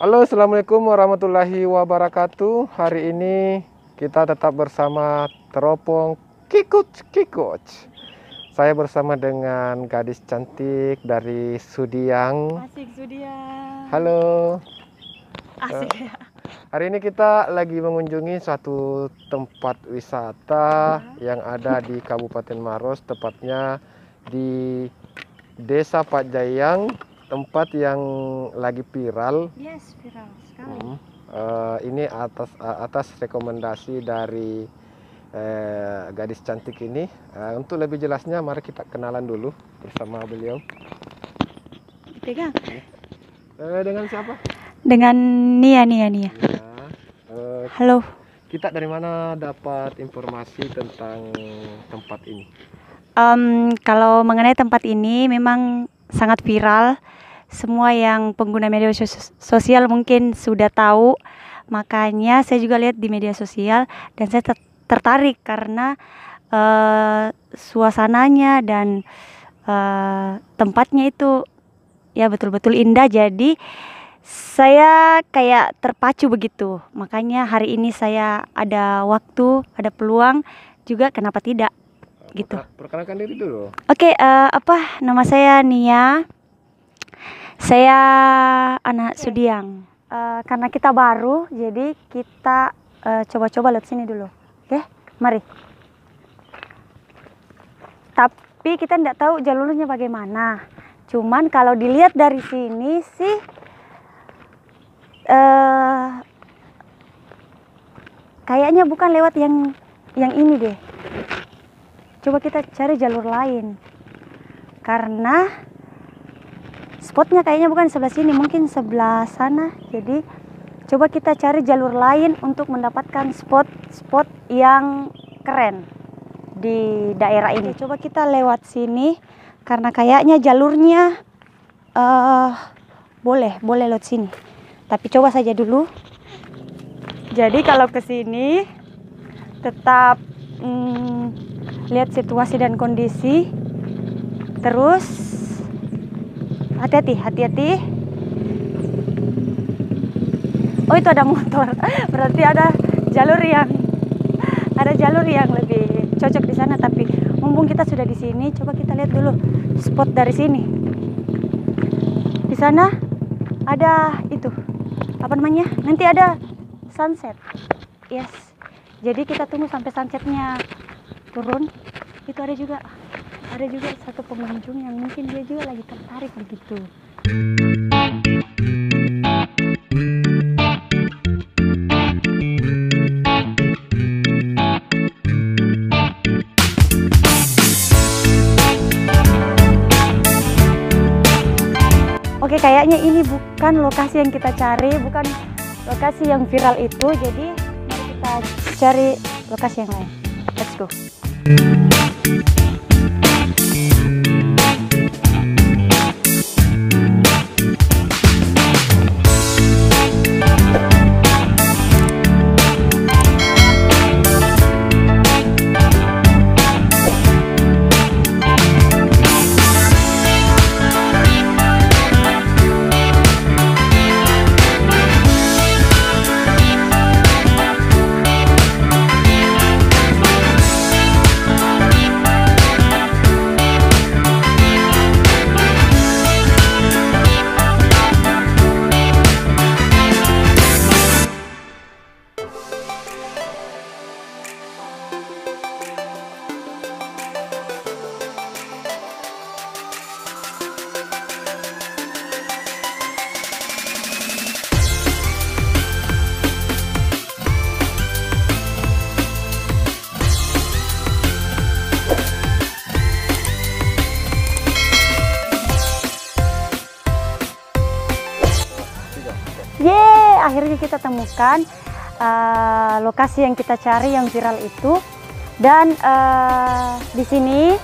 Halo, Assalamualaikum warahmatullahi wabarakatuh. Hari ini kita tetap bersama teropong Kikuc Kikuc. Saya bersama dengan gadis cantik dari Sudiang. Asik Sudia. Halo. Asik ya. Hari ini kita lagi mengunjungi suatu tempat wisata yang ada di Kabupaten Maros, tepatnya di Desa Pajayang, tempat yang lagi viral. Yes, viral sekali. Hmm. Eh, ini atas atas rekomendasi dari eh, gadis cantik ini. Eh, untuk lebih jelasnya, mari kita kenalan dulu bersama beliau. Dipegang. Eh, dengan siapa? Dengan Nia Nia Nia. Eh, Halo. kita dari mana dapat informasi tentang tempat ini? Em, kalau mengenai tempat ini memang sangat viral. Semua yang pengguna media sos- sosial mungkin sudah tahu. Makanya saya juga lihat di media sosial dan saya ter- tertarik karena eh, suasananya dan eh, tempatnya itu ya betul-betul indah. Jadi saya kayak terpacu begitu. Makanya hari ini saya ada waktu, ada peluang juga kenapa tidak gitu. Perkenalkan diri dulu. Oke, eh, apa nama saya Nia. Saya anak Sudiang. Eh, karena kita baru, jadi kita eh, coba-coba lihat sini dulu. Oke, mari. Tapi kita tidak tahu jalurnya bagaimana. Cuman kalau dilihat dari sini sih, eh kayaknya bukan lewat yang yang ini deh. Coba kita cari jalur lain. Karena spotnya kayaknya bukan sebelah sini, mungkin sebelah sana. Jadi coba kita cari jalur lain untuk mendapatkan spot-spot yang keren di daerah ini. Coba kita lewat sini karena kayaknya jalurnya eh boleh, boleh lewat sini. Tapi coba saja dulu. Jadi kalau ke sini tetap mm, lihat situasi dan kondisi. Terus hati-hati, hati-hati. Oh itu ada motor. Berarti ada jalur yang ada jalur yang lebih cocok di sana. Tapi mumpung kita sudah di sini, coba kita lihat dulu spot dari sini. Di sana ada itu apa namanya? Nanti ada sunset. Yes. Jadi kita tunggu sampai sunsetnya turun. Itu ada juga ada juga satu pengunjung yang mungkin dia juga lagi tertarik begitu. Oke, kayaknya ini bukan lokasi yang kita cari, bukan lokasi yang viral itu. Jadi, mari kita cari lokasi yang lain. Let's go. Akhirnya kita temukan eh, lokasi yang kita cari yang viral itu. Dan eh, di sini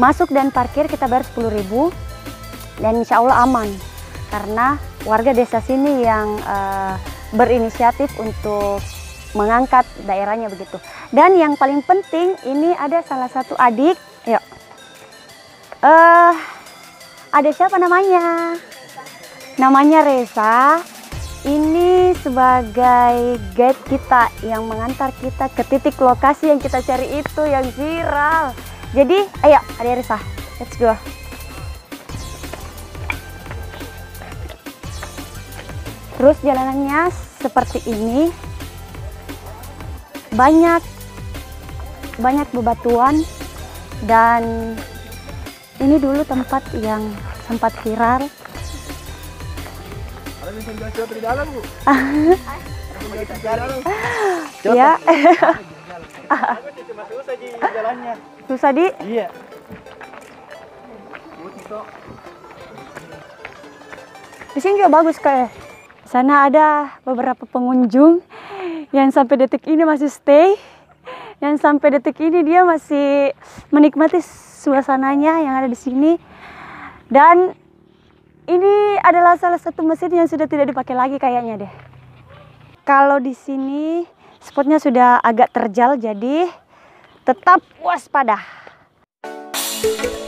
masuk dan parkir kita bayar 10.000 dan insya Allah aman karena warga desa sini yang eh, berinisiatif untuk mengangkat daerahnya begitu. Dan yang paling penting ini ada salah satu adik, yuk. Eh, ada siapa namanya? Namanya Reza. ini sebagai guide kita yang mengantar kita ke titik lokasi yang kita cari itu yang viral. Jadi, ayo, Adik Risa, let's go. Terus jalanannya seperti ini. Banyak banyak bebatuan dan ini dulu tempat yang sempat viral. Ada bisa di dalam, Bu. Ya, Cuma susah di jalannya. susah di Iya. Di sini juga bagus kayak. Sana ada beberapa pengunjung yang sampai detik ini masih stay. Yang sampai detik ini dia masih menikmati suasananya yang ada di sini. Dan ini adalah salah satu mesin yang sudah tidak dipakai lagi kayaknya deh. Kalau di sini spotnya sudah agak terjal jadi tetap waspada. Oke,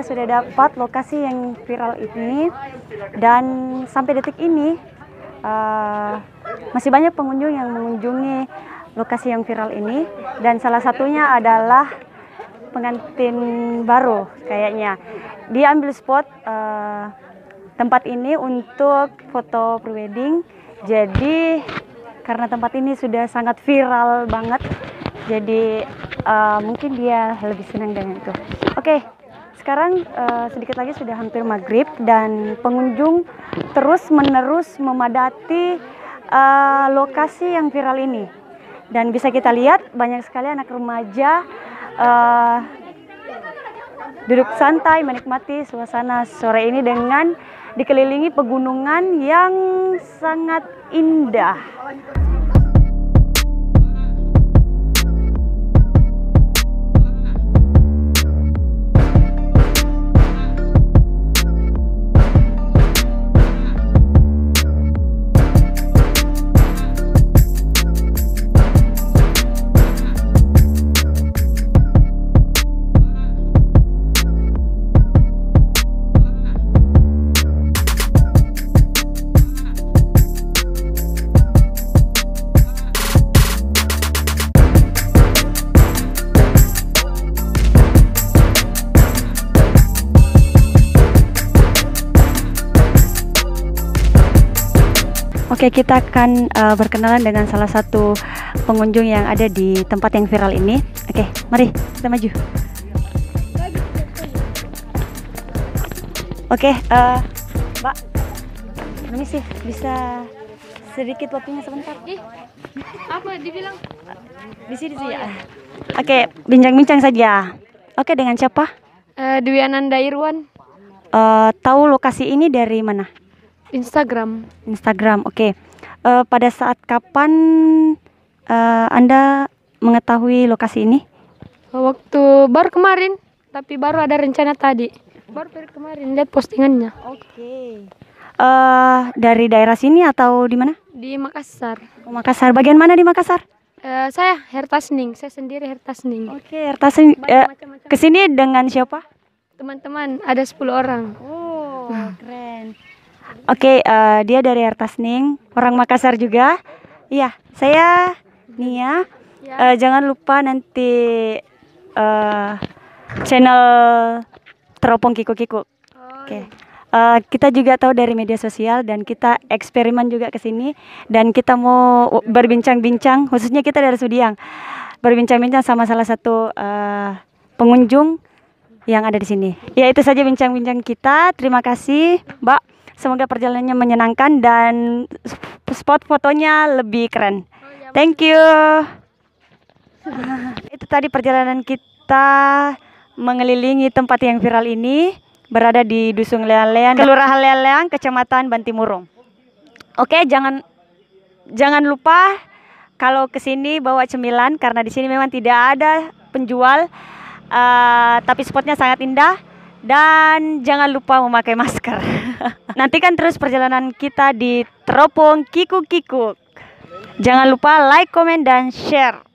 kita sudah dapat lokasi yang viral ini dan sampai detik ini eh, masih banyak pengunjung yang mengunjungi lokasi yang viral ini dan salah satunya adalah pengantin baru kayaknya. Dia ambil spot eh, tempat ini untuk foto prewedding. Jadi karena tempat ini sudah sangat viral banget, jadi eh, mungkin dia lebih senang dengan itu. Oke, sekarang eh, sedikit lagi sudah hampir maghrib dan pengunjung terus menerus memadati eh, lokasi yang viral ini. Dan bisa kita lihat banyak sekali anak remaja eh, duduk santai menikmati suasana sore ini dengan dikelilingi pegunungan yang sangat indah. Oke, kita akan eh, berkenalan dengan salah satu pengunjung yang ada di tempat yang viral ini. Oke, mari kita maju. Oke, eh, Mbak, permisi, bisa sedikit waktunya sebentar? Ih, apa dibilang? Di sini sih ya. Oke, bincang-bincang saja. Oke, dengan siapa? Eh, Dwi Ananda Irwan, Eh, tahu lokasi ini dari mana? Instagram. Instagram. Oke. Eh, pada saat kapan eh, Anda mengetahui lokasi ini? Waktu baru kemarin, tapi baru ada rencana tadi. Baru dari kemarin lihat postingannya Oke. Eh, dari daerah sini atau di mana? di Makassar. Oh, Makassar. Bagian mana di Makassar? Eh, saya Hertasning, saya sendiri Hertasning. Oke, Ertasin. Eh, Macam-macam. ke sini dengan siapa? Teman-teman ada 10 orang. Oh, keren. Oke, eh, dia dari Ertasning, orang Makassar juga. Iya, saya Nia. Ya. Eh, jangan lupa nanti eh, channel Teropong Kiko Kiko. Oh, Oke. Eh, kita juga tahu dari media sosial dan kita eksperimen juga ke sini dan kita mau berbincang-bincang khususnya kita dari Sudiang berbincang-bincang sama salah satu eh, pengunjung yang ada di sini. Ya itu saja bincang-bincang kita. Terima kasih, Mbak. Semoga perjalanannya menyenangkan dan spot fotonya lebih keren. Thank you. itu tadi perjalanan kita mengelilingi tempat yang viral ini berada di Dusun Lean-Lean, Kelurahan Lean-Lean, Kecamatan Bantimurung. Oke, jangan jangan lupa kalau ke sini bawa cemilan karena di sini memang tidak ada penjual eh, tapi spotnya sangat indah dan jangan lupa memakai masker. Nantikan terus perjalanan kita di Teropong Kikuk-Kikuk. Jangan lupa like, komen, dan share.